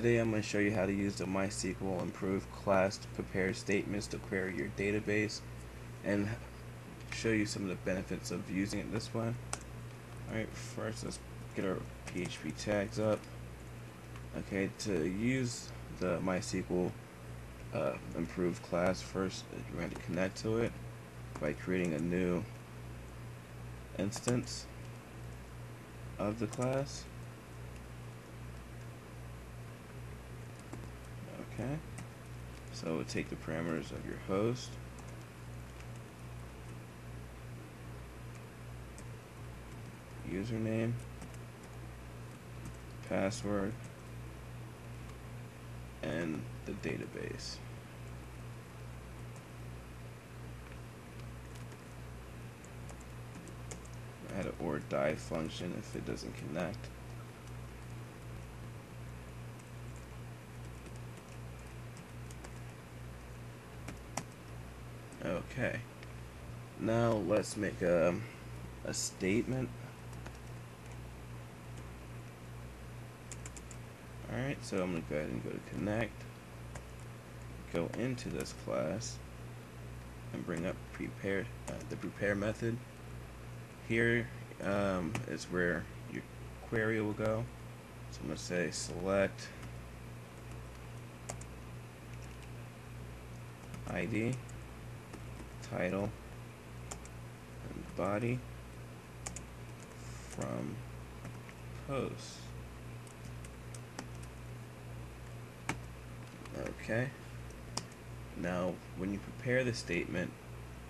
Today I'm going to show you how to use the MySQL improved class to prepare statements to query your database and show you some of the benefits of using it this way. Alright, first let's get our PHP tags up. Okay, to use the MySQL uh, improved class, first you're going to connect to it by creating a new instance of the class. Okay. So we'll take the parameters of your host. Username. Password. And the database. Add an or die function if it doesn't connect. Okay. Now let's make a, a statement. Alright, so I'm going to go ahead and go to connect. Go into this class and bring up prepare uh, the prepare method. Here um, is where your query will go. So I'm going to say select ID title and body from post. Okay. Now, when you prepare the statement,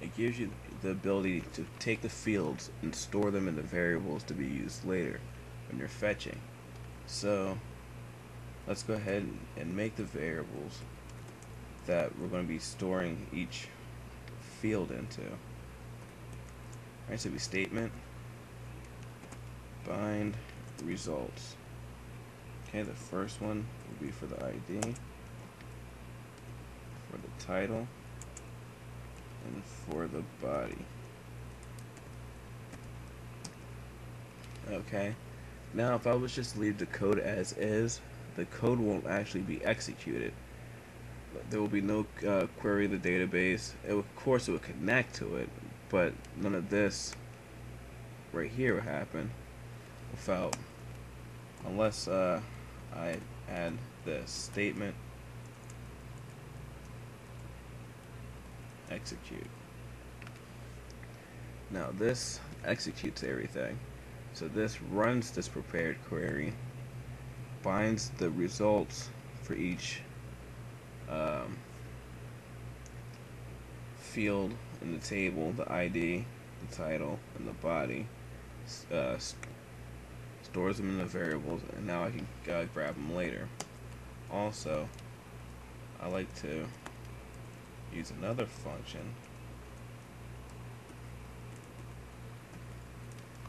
it gives you the ability to take the fields and store them in the variables to be used later when you're fetching. So, let's go ahead and make the variables that we're going to be storing each field into. Alright, so we statement, bind, results. Okay, the first one will be for the ID, for the title, and for the body. Okay, now if I was just leave the code as is, the code won't actually be executed there will be no uh, query the database. It, of course, it would connect to it, but none of this right here would happen without, unless uh, I add the statement execute. Now this executes everything. So this runs this prepared query, binds the results for each um, field in the table, the ID, the title, and the body. Uh, stores them in the variables, and now I can uh, grab them later. Also, I like to use another function.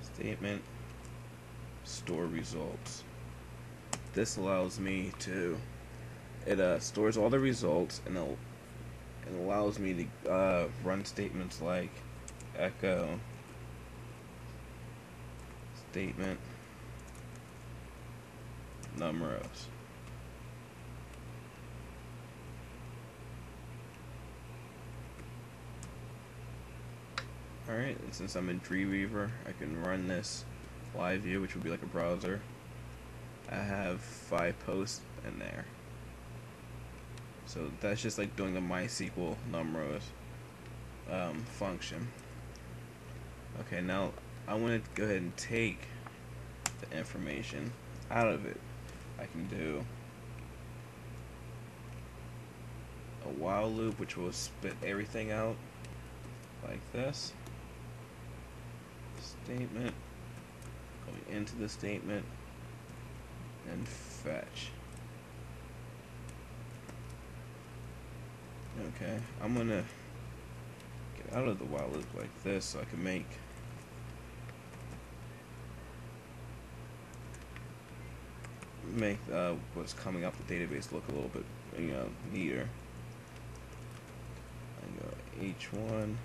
Statement store results. This allows me to it uh, stores all the results and it allows me to uh, run statements like echo statement numRows. Alright, since I'm in Dreamweaver, I can run this live view, which would be like a browser. I have five posts in there. So that's just like doing a MySQL numRows um, function. Okay, now I want to go ahead and take the information out of it. I can do a while loop which will spit everything out like this. Statement, going into the statement, and fetch. Okay, I'm gonna get out of the while loop like this so I can make make uh, what's coming up the database look a little bit you know neater. I go H1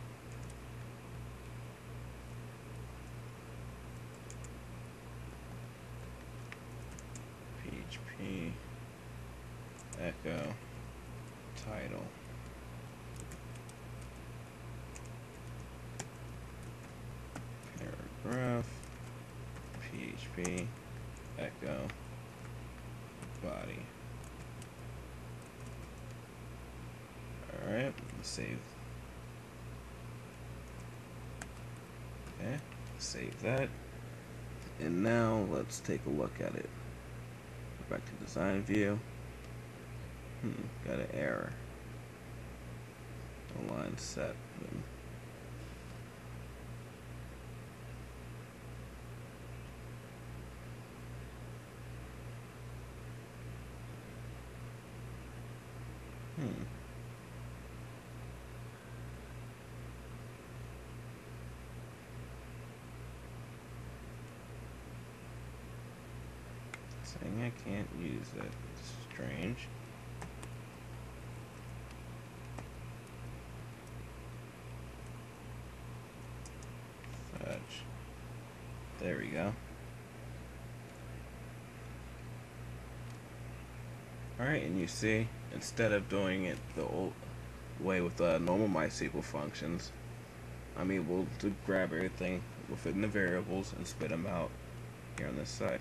PHP echo title. PHP echo body. Alright, save. Okay, save that. And now let's take a look at it. Go back to design view. Hmm, got an error. Align set. Hmm. Saying I can't use it. Strange. Fetch. There we go. Alright, and you see, instead of doing it the old way with the normal MySQL functions, I'm able to grab everything within the variables and spit them out here on this side.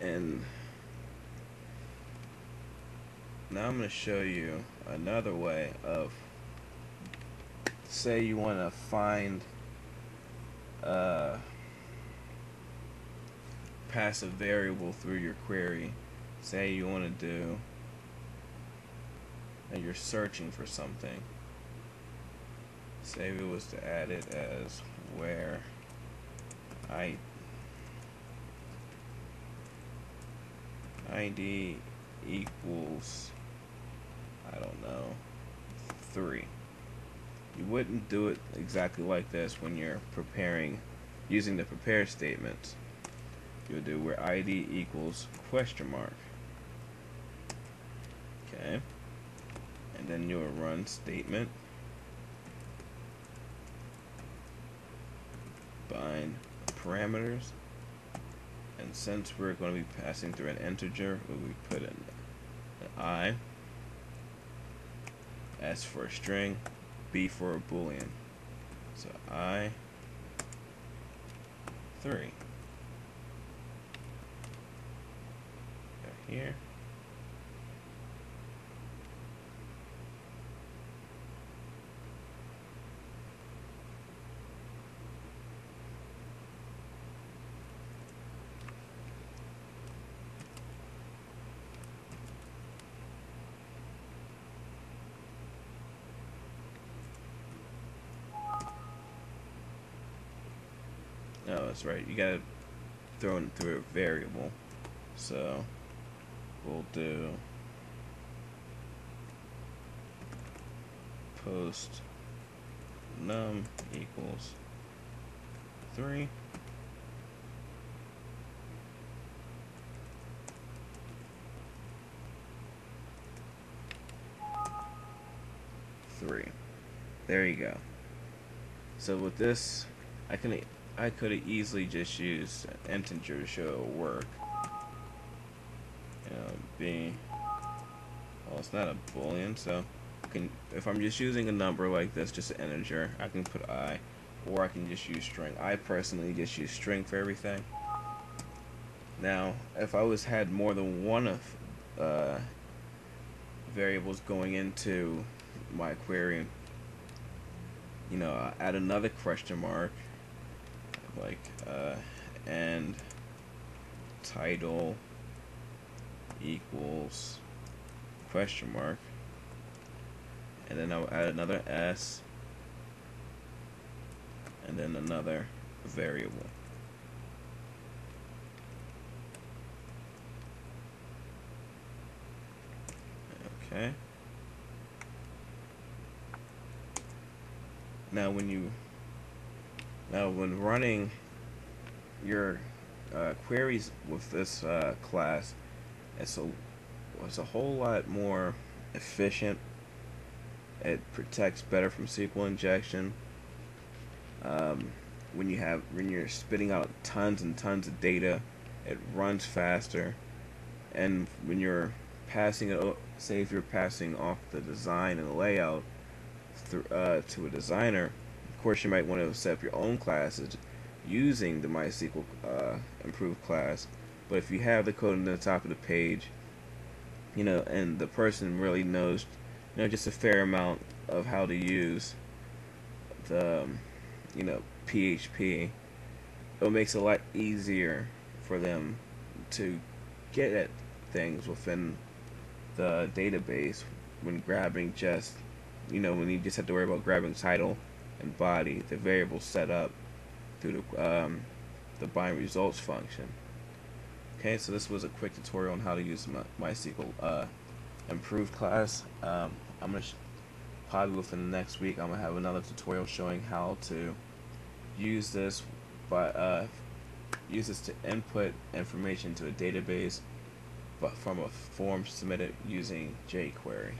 And now I'm going to show you another way of, say you want to find uh, pass a variable through your query. Say you want to do, and you're searching for something. Say it was to add it as where I ID equals, I don't know, 3. You wouldn't do it exactly like this when you're preparing, using the prepare statements you'll do where ID equals question mark. Okay. And then you'll run statement bind parameters and since we're going to be passing through an integer we put in an i. S for a string b for a boolean. So i 3 here. Oh, that's right. You gotta throw it through a variable. So we'll do post num equals 3 3 there you go so with this I can I could have easily just used integer to show it'll work. Be well it's not a boolean so can if I'm just using a number like this just an integer I can put i or I can just use string. I personally just use string for everything. Now if I was had more than one of uh, variables going into my query you know add another question mark like uh, and title equals question mark. And then I'll add another s and then another variable. Okay. Now when you now when running your uh, queries with this uh, class it's a it's a whole lot more efficient. It protects better from SQL injection. Um, when you have when you're spitting out tons and tons of data, it runs faster. and when you're passing it, say if you're passing off the design and the layout through, uh, to a designer, of course you might want to set up your own classes using the MySQL uh, improved class. But if you have the code on the top of the page, you know, and the person really knows, you know, just a fair amount of how to use the, um, you know, PHP, it makes it a lot easier for them to get at things within the database when grabbing just, you know, when you just have to worry about grabbing title and body, the variable set up through the, um, the binary results function. Okay, so this was a quick tutorial on how to use my, MySQL uh, improved class. Um, I'm going to probably within the next week I'm going to have another tutorial showing how to use this by uh, use this to input information to a database but from a form submitted using jQuery.